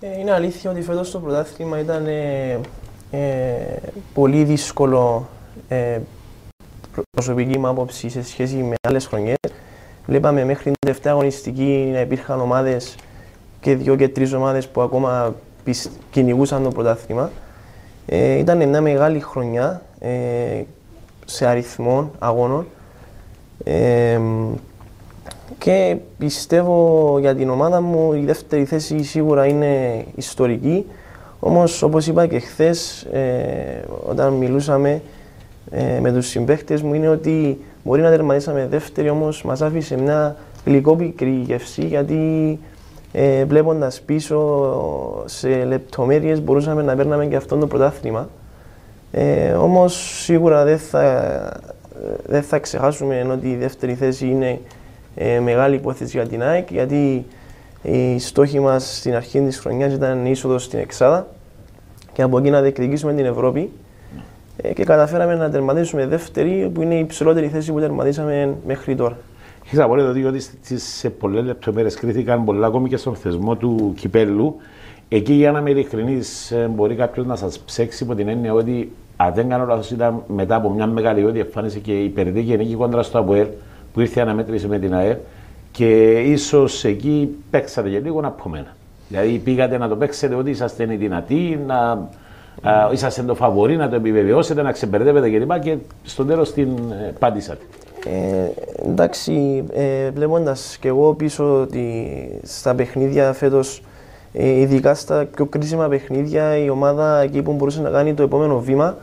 Ε, είναι αλήθεια ότι φέτος το πρωτάθλημα ήταν ε, ε, πολύ δύσκολο ε, προσωπική μου άποψη σε σχέση με άλλες χρονιές. Βλέπαμε μέχρι την τελευταία αγωνιστική να υπήρχαν ομάδες και δύο και τρεις ομάδες που ακόμα κυνηγούσαν το πρωτάθλημα. Ε, ήταν μια μεγάλη χρονιά ε, σε αριθμό αγώνων ε, και πιστεύω για την ομάδα μου η δεύτερη θέση σίγουρα είναι ιστορική. Όμως όπως είπα και χθες ε, όταν μιλούσαμε ε, με τους συμπαίχτες μου είναι ότι μπορεί να τερματίσαμε δεύτερη όμως μας άφησε μια γλυκόπικρη γεύση γιατί ε, Βλέποντας πίσω σε λεπτομέρειες, μπορούσαμε να παίρναμε και αυτό το πρωτάθλημα. Ε, Όμως σίγουρα δεν θα, δεν θα ξεχάσουμε ότι η δεύτερη θέση είναι ε, μεγάλη υπόθεση για την ΑΕΚ γιατί οι στόχοι μας στην αρχή της χρονιάς ήταν η είσοδος στην Εξάδα και από εκεί να διεκδικήσουμε την Ευρώπη. Ε, και καταφέραμε να τερματίσουμε δεύτερη, που είναι η υψηλότερη θέση που τερματίσαμε μέχρι τώρα. Έχεις απόλυτο δίκιο ότι σε πολλές λεπτομέρειες κρίθηκαν πολλά ακόμη και στον θεσμό του κυπέλου. Εκεί για να είμαι ειλικρινής ε, μπορεί κάποιος να σας ψέξει από την έννοια ότι αν δεν κάνω λάθος ήταν μετά από μια μεγαλειώδη εμφάνιση και η περδίκη εκεί κόντρα στο ΑΠΟΕΛ που ήρθε αναμέτρηση με την ΑΕΡ και ίσως εκεί παίξατε και λίγο από μένα. Δηλαδή πήγατε να το παίξετε ότι είσαστε δυνατοί, να είσαστε το φαβορή, να το επιβεβαιώσετε, να ξεμπερδεύετε κλπ. Και, και στο τέλος την ε, πάντησατε. Ε, εντάξει, ε, βλέποντας και εγώ πίσω ότι στα παιχνίδια φέτος, ε, ειδικά στα πιο κρίσιμα παιχνίδια, η ομάδα εκεί που μπορούσε να κάνει το επόμενο βήμα,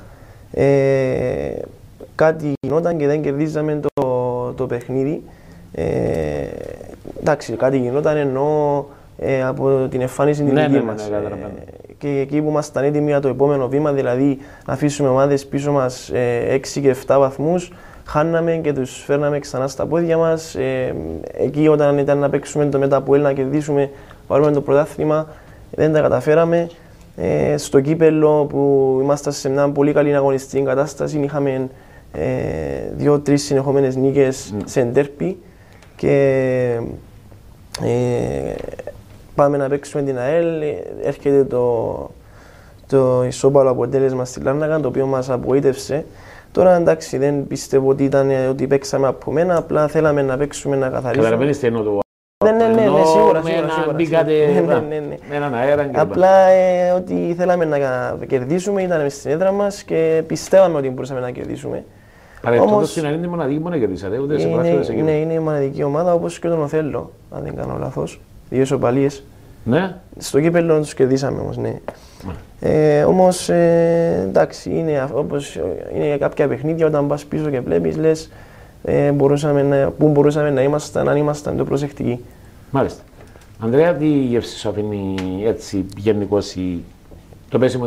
ε, κάτι γινόταν και δεν κερδίζαμε το, το παιχνίδι. Ε, εντάξει, κάτι γινόταν ενώ ε, από την εμφάνιση την ναι, δική ναι, ναι, μας. ναι, Ε, καταλαβαίνω. και εκεί που ήμασταν έτοιμοι για το επόμενο βήμα, δηλαδή να αφήσουμε ομάδες πίσω μας ε, 6 και 7 βαθμούς, χάναμε και τους φέρναμε ξανά στα πόδια μας. Ε, εκεί όταν ήταν να παίξουμε το μετά που να κερδίσουμε, πάρουμε το πρωτάθλημα, δεν τα καταφέραμε. Ε, στο κύπελο που ήμασταν σε μια πολύ καλή αγωνιστική κατάσταση, είχαμε ε, δύο-τρεις συνεχόμενες νίκες σε ντέρπι και ε, πάμε να παίξουμε την ΑΕΛ, ε, έρχεται το, το ισόπαλο αποτέλεσμα στη Λάρνακα, το οποίο μας απογοήτευσε. Τώρα εντάξει, δεν πιστεύω ότι ήταν ε, ότι παίξαμε από μένα, απλά θέλαμε να παίξουμε να καθαρίσουμε. Καταλαβαίνεις τι εννοώ το Ναι, ναι, ναι, ναι, Ενώ σίγουρα, με σίγουρα, έναν σίγουρα, μπήκατε σίγουρα. να- Ναι, ναι, ναι. με έναν αέρα κλπ. Απλά ε, ότι θέλαμε να κερδίσουμε, ήταν μες στην έδρα μας και πιστεύαμε ότι μπορούσαμε να κερδίσουμε. Παρεπτόντως όμως- στην είναι μοναδική που να κερδίσατε, ούτε σε Είναι, πράσινο σε ναι, κύπελο. είναι η μοναδική ομάδα όπως και τον Οθέλο, αν δεν κάνω λάθος. Δύο ισοπαλίες. Ναι, Στο κύπελο τους κερδίσαμε όμως, ναι. Ε, όμως, ε, εντάξει, είναι, α- όπως, ε, είναι κάποια παιχνίδια όταν πας πίσω και βλέπεις, λες ε, μπορούσαμε να, πού μπορούσαμε να ήμασταν αν ήμασταν πιο προσεκτικοί. μάλιστα. Ανδρέα, τι γεύση σου αφήνει έτσι γενικώς το πέσιμο της